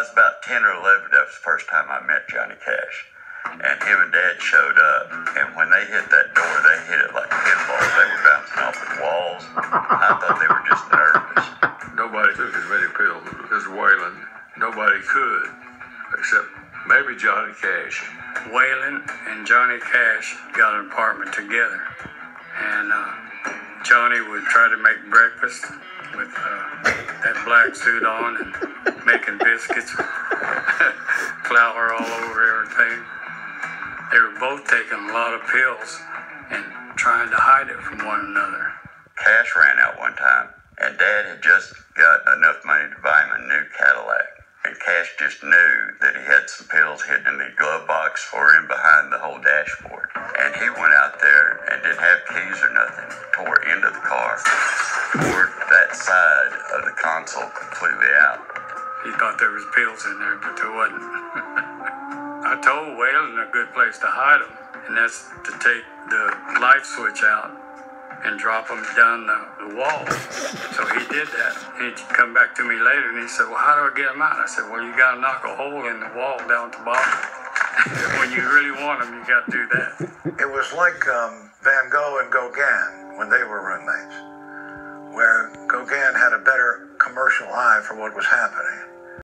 I was about 10 or 11, that was the first time I met Johnny Cash. And him and Dad showed up, and when they hit that door, they hit it like pinballs. They were bouncing off the walls. I thought they were just nervous. Nobody took as many pills as Waylon. Nobody could, except maybe Johnny Cash. Waylon and Johnny Cash got an apartment together, and uh, Johnny would try to make breakfast with uh, that black suit on and making biscuits flour all over everything. They were both taking a lot of pills and trying to hide it from one another. Cash ran out one time, and Dad had just got enough money to buy him a new Cadillac. And Cash just knew that he had some pills hidden in the glove box or in behind the whole dashboard. And he went out there and didn't have keys or nothing, tore into the car, tore that side of the console completely out. He thought there was pills in there, but there wasn't. I told Waylon a good place to hide them, and that's to take the light switch out and drop them down the, the wall. So he did that. And he come back to me later and he said, Well, how do I get them out? I said, Well, you got to knock a hole in the wall down at the bottom. when you really want them, you got to do that. It was like um, Van Gogh and Gauguin when they were roommates, where Gauguin had a better commercial eye for what was happening.